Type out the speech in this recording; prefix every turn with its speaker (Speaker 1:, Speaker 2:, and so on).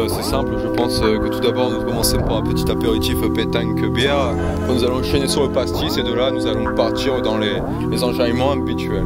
Speaker 1: Euh, c'est simple, je pense euh, que tout d'abord nous commençons par un petit apéritif pétanque bière. Nous allons enchaîner sur le pastis et de là nous allons partir dans les, les habituels.